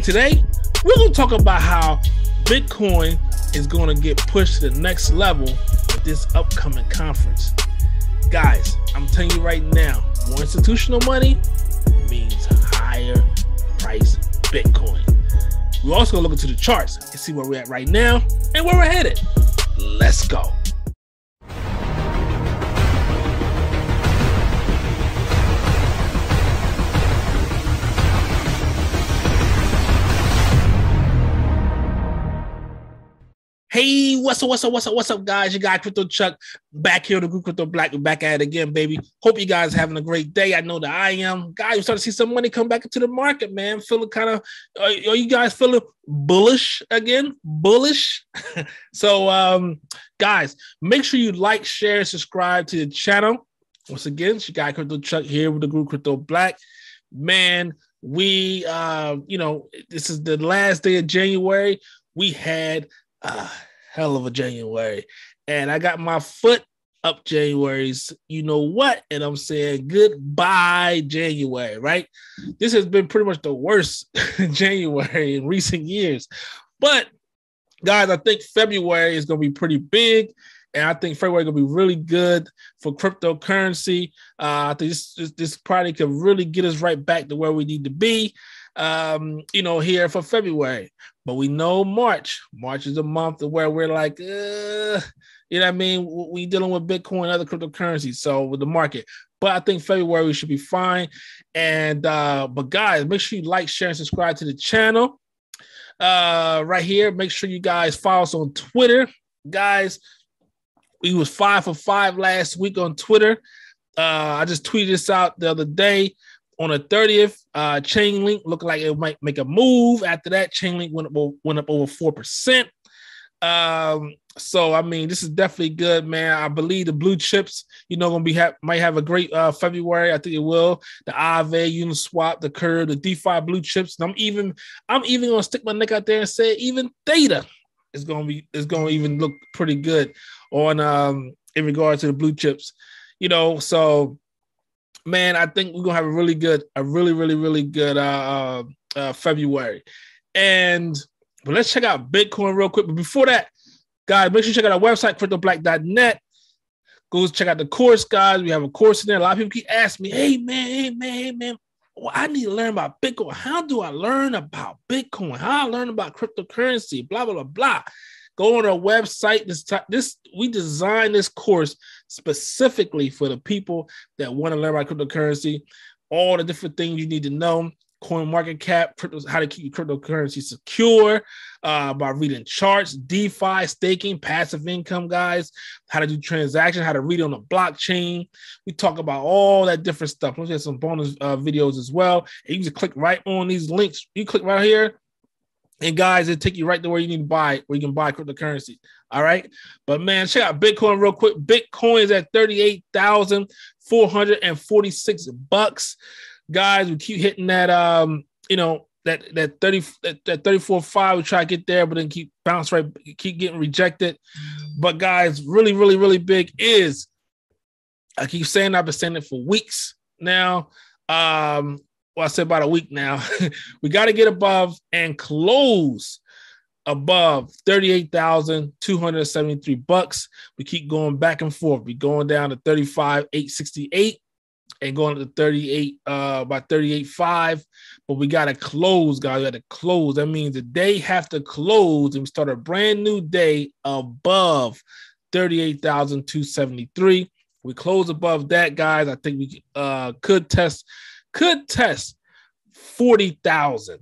And today, we're going to talk about how Bitcoin is going to get pushed to the next level with this upcoming conference. Guys, I'm telling you right now, more institutional money means higher price Bitcoin. We're also going to look into the charts and see where we're at right now and where we're headed. Let's go. Hey, what's up, what's up, what's up, what's up, guys? You got Crypto Chuck back here, the group Crypto Black. Back at it again, baby. Hope you guys having a great day. I know that I am. Guys, we starting to see some money come back into the market, man. Feeling kind of, are, are you guys feeling bullish again? Bullish? so, um, guys, make sure you like, share, subscribe to the channel. Once again, you got Crypto Chuck here with the group Crypto Black. Man, we, uh, you know, this is the last day of January. We had a hell of a January. And I got my foot up January's, you know what? And I'm saying goodbye, January, right? This has been pretty much the worst January in recent years. But guys, I think February is going to be pretty big. And I think February going to be really good for cryptocurrency. Uh, I think this, this, this probably could really get us right back to where we need to be um, you know, here for February. But we know March. March is a month where we're like, uh, you know what I mean? We dealing with Bitcoin and other cryptocurrencies. So with the market. But I think February we should be fine. And uh, but guys, make sure you like, share, and subscribe to the channel. Uh, right here. Make sure you guys follow us on Twitter. Guys, we was five for five last week on Twitter. Uh, I just tweeted this out the other day on the 30th, uh, Chainlink looked like it might make a move. After that, Chainlink went up, went up over 4%. Um, so I mean, this is definitely good, man. I believe the blue chips, you know, gonna be ha- might have a great uh February. I think it will. The Aave, Uniswap, the Curve, the DeFi blue chips. And I'm even, I'm even gonna stick my neck out there and say even Theta is gonna be is gonna even look pretty good on um in regard to the blue chips. You know, so man, I think we're gonna have a really good, a really, really, really good uh, uh, uh, February. And but let's check out Bitcoin real quick. But before that, guys, make sure you check out our website, cryptoblack.net. Go check out the course, guys. We have a course in there. A lot of people keep asking me, hey man, hey man, hey man. Well, I need to learn about Bitcoin. How do I learn about Bitcoin? How I learn about cryptocurrency? Blah blah blah blah. Go on our website. This this we designed this course specifically for the people that want to learn about cryptocurrency, all the different things you need to know. Coin market cap, crypto, how to keep your cryptocurrency secure uh, by reading charts, DeFi, staking, passive income, guys, how to do transactions, how to read on the blockchain. We talk about all that different stuff. We have some bonus uh, videos as well. And you just click right on these links. You click right here, and guys, it take you right to where you need to buy, where you can buy cryptocurrency. All right. But man, check out Bitcoin real quick. Bitcoin is at 38,446 bucks. Guys, we keep hitting that um, you know, that that 30 that, that 34 5 we try to get there but then keep bounce right keep getting rejected but guys really really really big is i keep saying i've been saying it for weeks now um well, I said about a week now. we got to get above and close above 38,273 bucks. We keep going back and forth. We going down to 35,868 and going to 38 uh about 38.5. But we gotta close, guys. We gotta close. That means the day have to close and start a brand new day above 38,273. We close above that, guys. I think we uh could test could test 40,000.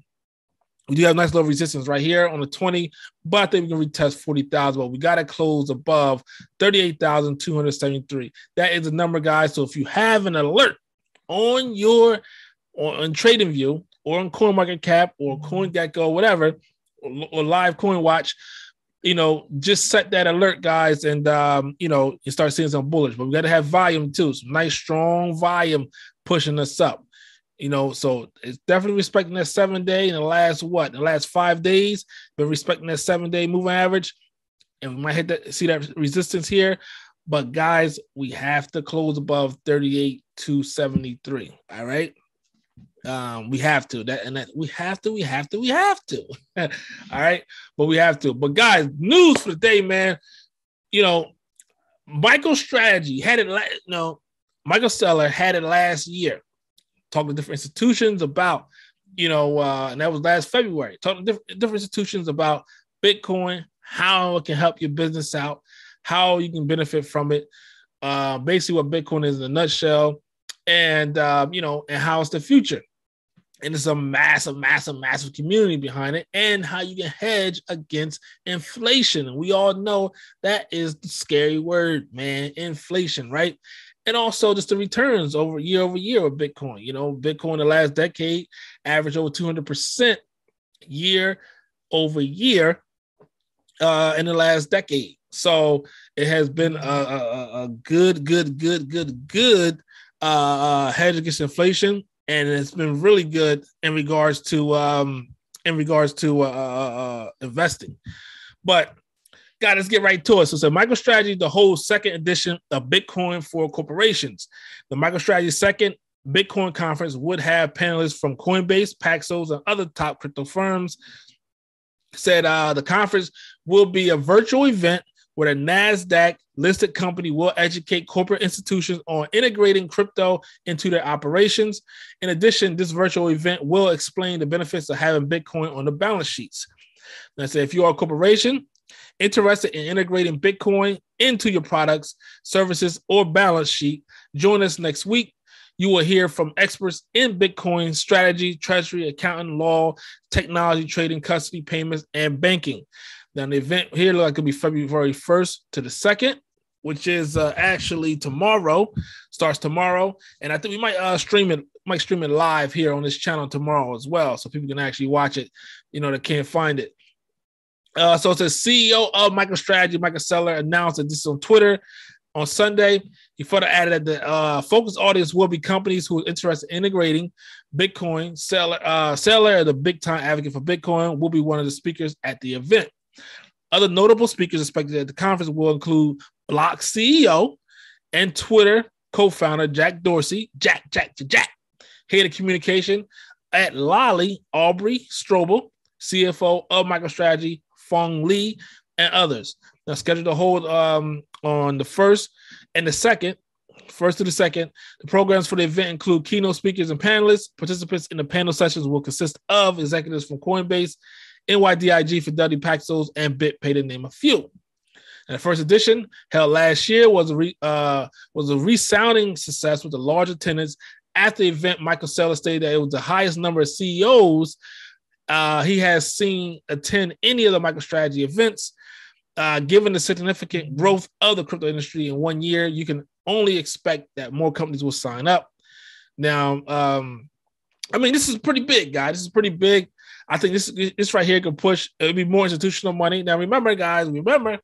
We do have nice little resistance right here on the 20, but I think we can retest 40,000, but we got to close above 38,273. That is the number, guys. So if you have an alert on your on trading view or on coin market cap or CoinGecko, whatever, or, or live coin watch, you know, just set that alert, guys, and um, you know, you start seeing some bullish. But we got to have volume too, some nice strong volume pushing us up. You know, so it's definitely respecting that seven day in the last what, the last five days, been respecting that seven day moving average. And we might hit that see that resistance here. But guys, we have to close above 38 to 73. All right. Um, we have to that and that we have to, we have to, we have to. All right, but we have to. But guys, news for the day, man. You know, MicroStrategy had it. La- no, Michael Saylor had it last year, talking to different institutions about, you know, uh, and that was last February, talking to different, institutions about Bitcoin, how it can help your business out, how you can benefit from it. Uh, basically, what Bitcoin is in a nutshell, and uh, you know, and how it's the future. And it's a massive, massive, massive community behind it, and how you can hedge against inflation. We all know that is the scary word, man. Inflation, right? And also just the returns over year over year of Bitcoin. You know, Bitcoin the last decade averaged over 200% year over year uh, in the last decade. So it has been a, a, a good, good, good, good, good uh, uh, hedge against inflation, and it's been really good in regards to um, in regards to uh, uh, uh investing. But God, let's get right to it. So, so MicroStrategy, the whole second edition of Bitcoin for corporations. The MicroStrategy second Bitcoin conference would have panelists from Coinbase, Paxos, and other top crypto firms. Said uh, the conference will be a virtual event where the NASDAQ listed company will educate corporate institutions on integrating crypto into their operations. In addition, this virtual event will explain the benefits of having Bitcoin on the balance sheets. Now, say if you are a corporation interested in integrating Bitcoin into your products, services, or balance sheet, join us next week. You will hear from experts in Bitcoin strategy, treasury, accounting, law, technology, trading, custody, payments, and banking. Now, the event here looks like it'll be February 1st to the 2nd, which is uh, actually tomorrow, starts tomorrow. And I think we might uh, stream it, might stream it live here on this channel tomorrow as well. So people can actually watch it, you know, that can't find it. Uh, so it's a CEO of MicroStrategy, Michael Saylor, announced that this is on Twitter on Sunday. He further added that the uh, focus audience will be companies who are interested in integrating Bitcoin. Seller, uh, Saylor, the big time advocate for Bitcoin, will be one of the speakers at the event. Other notable speakers expected at the conference will include Block CEO and Twitter co-founder Jack Dorsey, Jack, Jack, Jack, head of communication at Lolli, Aubrey Strobel, CFO of MicroStrategy, Phong Le, and others. Now scheduled to hold um, on the first and the second, first to the second. The programs for the event include keynote speakers and panelists. Participants in the panel sessions will consist of executives from Coinbase, NYDIG, Fidelity Paxos, and BitPay to name a few. And the first edition, held last year, was a re, uh, was a resounding success with a large attendance. At the event, Michael Saylor stated that it was the highest number of CEOs uh, he has seen attend any of the MicroStrategy events. Uh, given the significant growth of the crypto industry in one year, you can only expect that more companies will sign up. Now, um, I mean, this is pretty big, guys. This is pretty big. I think this this right here can push. It'll be more institutional money. Now, remember, guys, remember,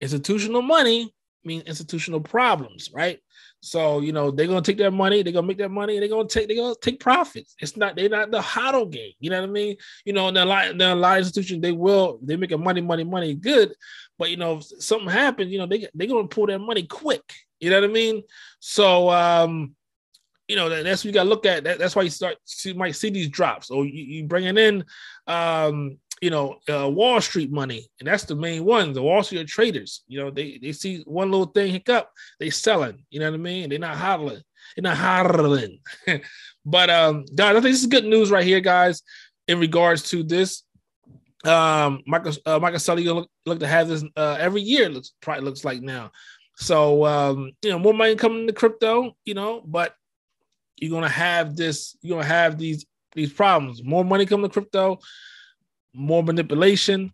institutional money means institutional problems, right? So you know they're gonna take their money, they're gonna make their money, and they're gonna take they're gonna take profits. It's not they're not the hodl game. You know what I mean? You know, in a lot in a lot of institutions they will they make a money, money, money good, but you know if something happens, you know they they're gonna pull their money quick. You know what I mean? So um, you know that, that's what you got to look at. That, that's why you start you might see these drops. Or you, you bringing in, um, you know, uh, Wall Street money, and that's the main one. The Wall Street traders. You know, they they see one little thing hiccup, they selling. You know what I mean? They're not hodling. They're not hodling. but um, guys, I think this is good news right here, guys, in regards to this. Um, Michael uh, Michael Sully look, look to have this uh, every year. Looks probably looks like now. So um, you know, more money coming to crypto. You know, but you're gonna have this, you're gonna have these these problems. More money coming to crypto, more manipulation,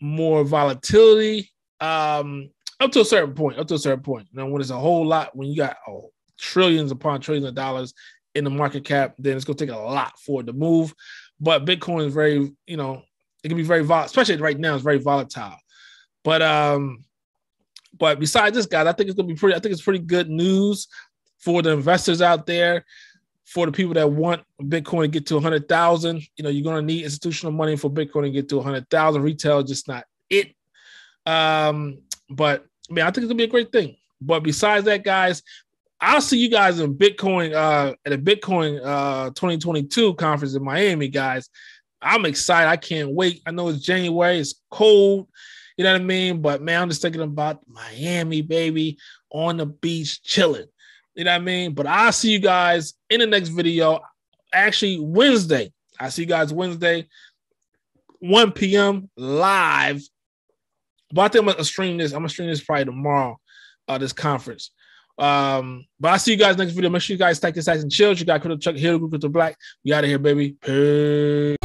more volatility. Um, up to a certain point, up to a certain point. Now, when it's a whole lot, when you got oh, trillions upon trillions of dollars in the market cap, then it's gonna take a lot for it to move. But Bitcoin is very, you know, it can be very volatile, especially right now, it's very volatile. But um, but besides this, guys, I think it's gonna be pretty. I think it's pretty good news for the investors out there, for the people that want Bitcoin to get to 100,000, you know, you're going to need institutional money for Bitcoin to get to 100,000. Retail just not it. Um, but I mean, I think it's going to be a great thing. But besides that, guys, I'll see you guys in Bitcoin uh, at a Bitcoin uh, 2022 conference in Miami, guys. I'm excited. I can't wait. I know it's January. It's cold. You know what I mean? But man, I'm just thinking about Miami, baby, on the beach, chilling. You know what I mean? But I'll see you guys in the next video. Actually, Wednesday. I see you guys Wednesday, 1 p.m. live. But I think I'm gonna stream this. I'm gonna stream this probably tomorrow, uh, this conference. Um, but I'll see you guys next video. Make sure you guys take this action chill. You got Crypto Chuck here, Group Crypto Black. We out of here, baby. Peace.